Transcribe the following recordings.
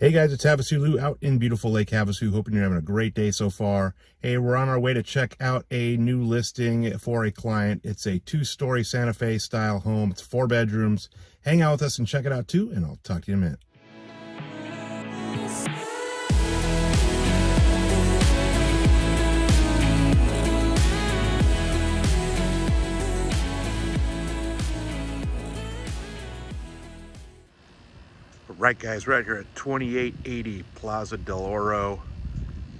Hey guys, it's Havasu Lew out in beautiful Lake Havasu. Hoping you're having a great day so far. Hey, we're on our way to check out a new listing for a client. It's a two-story Santa Fe style home. It's four bedrooms. Hang out with us and check it out too, and I'll talk to you in a minute. Right guys, right here at 2880 Plaza del Oro.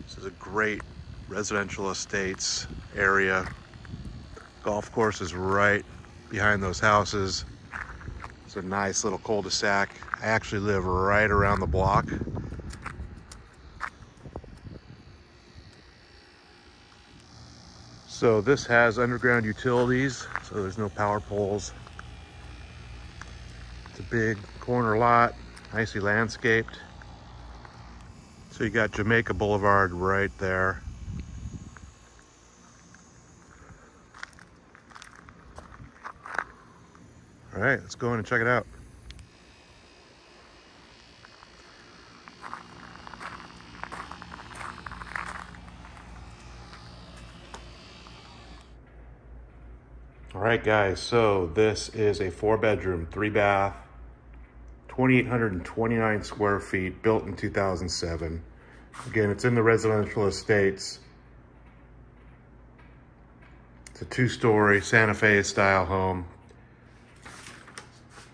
This is a great residential estates area. Golf course is right behind those houses. It's a nice little cul-de-sac. I actually live right around the block. So this has underground utilities, so there's no power poles. It's a big corner lot, nicely landscaped. So you got Jamaica Boulevard right there. All right, let's go in and check it out. All right, guys, so this is a four bedroom, three bath, 2,829 square feet, built in 2007. Again, it's in the residential estates. It's a two-story Santa Fe style home.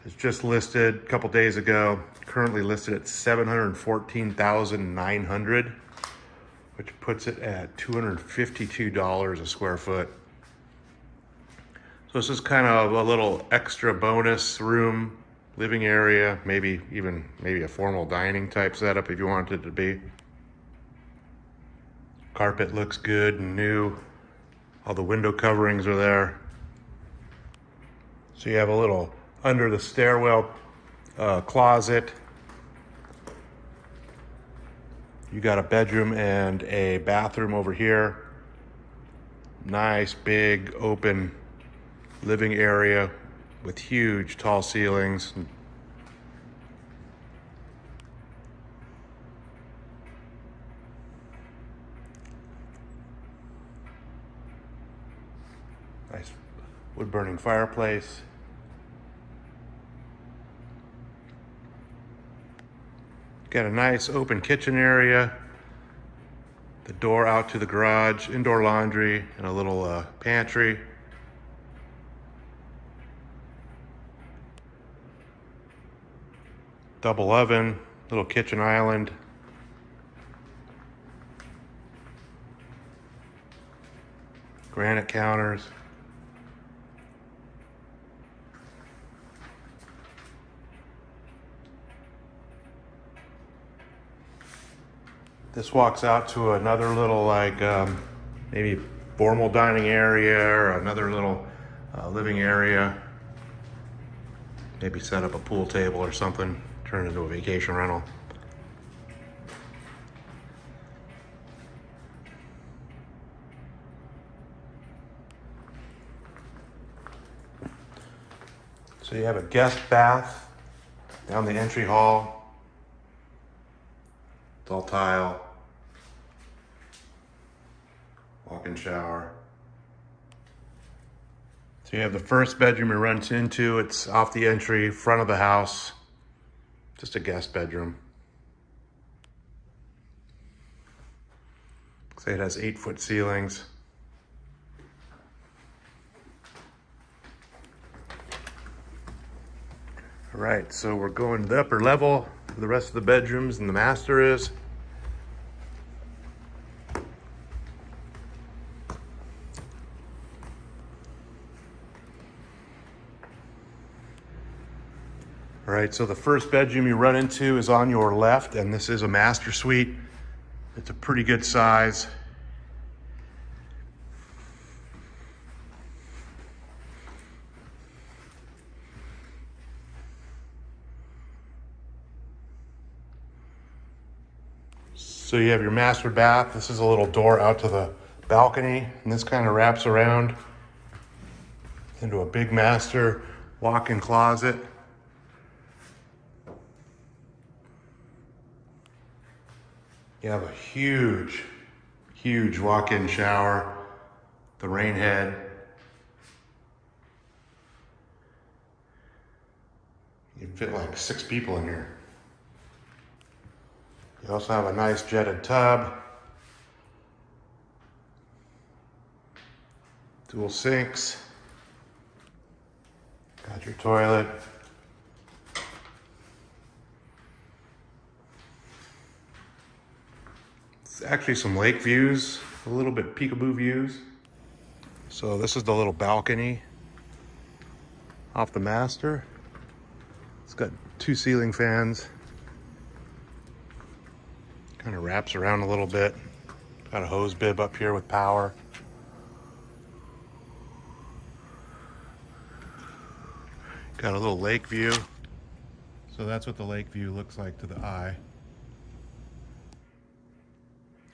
It's just listed a couple days ago, currently listed at 714,900, which puts it at $252 a square foot. So this is kind of a little extra bonus room living area, maybe even maybe a formal dining type setup if you wanted it to be. Carpet looks good and new. All the window coverings are there. So you have a little under the stairwell uh, closet. You got a bedroom and a bathroom over here. Nice big open living area with huge tall ceilings. Nice wood burning fireplace. Got a nice open kitchen area. The door out to the garage, indoor laundry, and a little uh, pantry. Double oven, little kitchen island. Granite counters. This walks out to another little like um, maybe formal dining area or another little uh, living area. Maybe set up a pool table or something turn into a vacation rental. So you have a guest bath down the entry hall. It's all tile. Walk-in shower. So you have the first bedroom you run into. It's off the entry, front of the house. Just a guest bedroom. Say it has eight foot ceilings. All right, so we're going to the upper level the rest of the bedrooms and the master is. All right, so the first bedroom you run into is on your left, and this is a master suite. It's a pretty good size. So you have your master bath. This is a little door out to the balcony, and this kind of wraps around into a big master walk-in closet. You have a huge, huge walk-in shower, the rain head. You fit like six people in here. You also have a nice jetted tub. Dual sinks. Got your toilet. Actually some lake views, a little bit peekaboo views. So this is the little balcony off the master. It's got two ceiling fans. Kind of wraps around a little bit. Got a hose bib up here with power. Got a little lake view. So that's what the lake view looks like to the eye.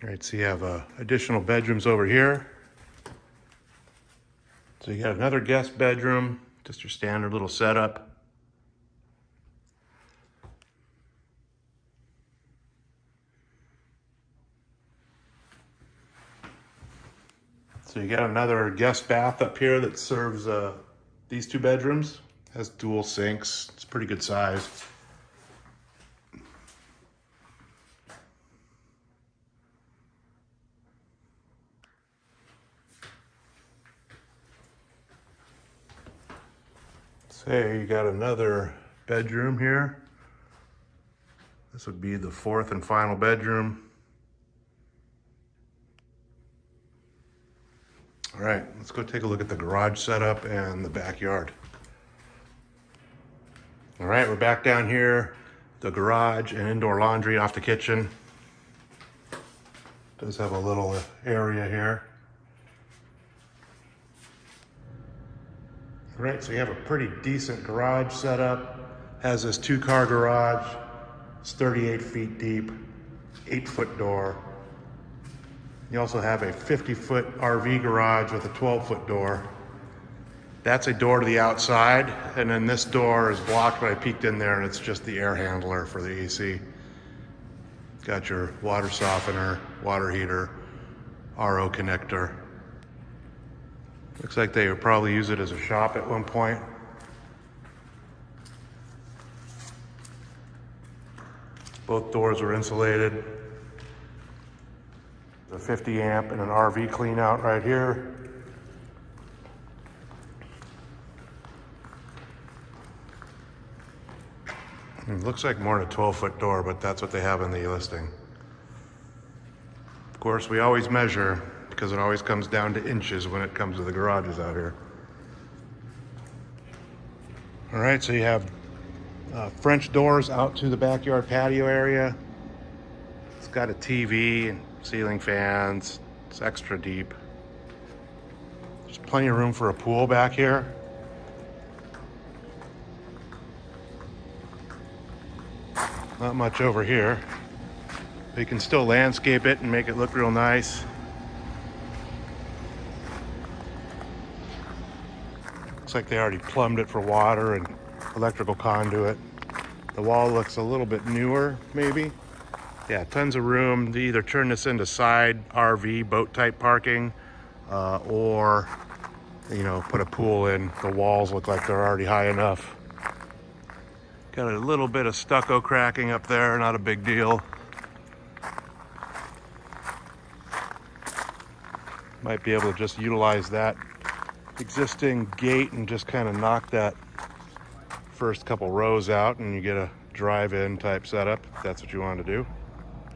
All right, so you have uh, additional bedrooms over here. So you got another guest bedroom, just your standard little setup. So you got another guest bath up here that serves uh, these two bedrooms. Has dual sinks. It's pretty good size. Say you got another bedroom here. This would be the fourth and final bedroom. All right, let's go take a look at the garage setup and the backyard. All right, we're back down here. The garage and indoor laundry off the kitchen. Does have a little area here. Right, so you have a pretty decent garage setup. Has this two car garage. It's 38 feet deep, eight foot door. You also have a 50 foot RV garage with a 12 foot door. That's a door to the outside, and then this door is blocked, but I peeked in there and it's just the air handler for the AC. Got your water softener, water heater, RO connector. Looks like they would probably use it as a shop at one point. Both doors are insulated. The 50 amp and an RV clean out right here. It looks like more than a 12 foot door, but that's what they have in the listing. Of course, we always measure because it always comes down to inches when it comes to the garages out here. All right, so you have uh, French doors out to the backyard patio area. It's got a TV and ceiling fans. It's extra deep. There's plenty of room for a pool back here. Not much over here. They can still landscape it and make it look real nice. Looks like they already plumbed it for water and electrical conduit. The wall looks a little bit newer, maybe. Yeah, tons of room to either turn this into side RV boat type parking uh, or, you know, put a pool in. The walls look like they're already high enough. Got a little bit of stucco cracking up there, not a big deal. Might be able to just utilize that existing gate and just kind of knock that first couple rows out and you get a drive-in type setup if that's what you want to do.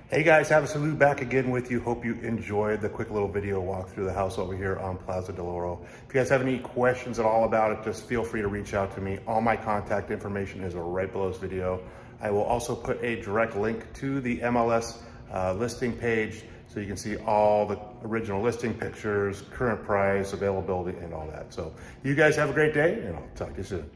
Hey guys, Havasu Lew back again with you. Hope you enjoyed the quick little video walk through the house over here on Plaza Del Oro. If you guys have any questions at all about it, just feel free to reach out to me. All my contact information is right below this video. I will also put a direct link to the MLS uh, listing page so you can see all the original listing pictures, current price, availability, and all that. So you guys have a great day, and I'll talk to you soon.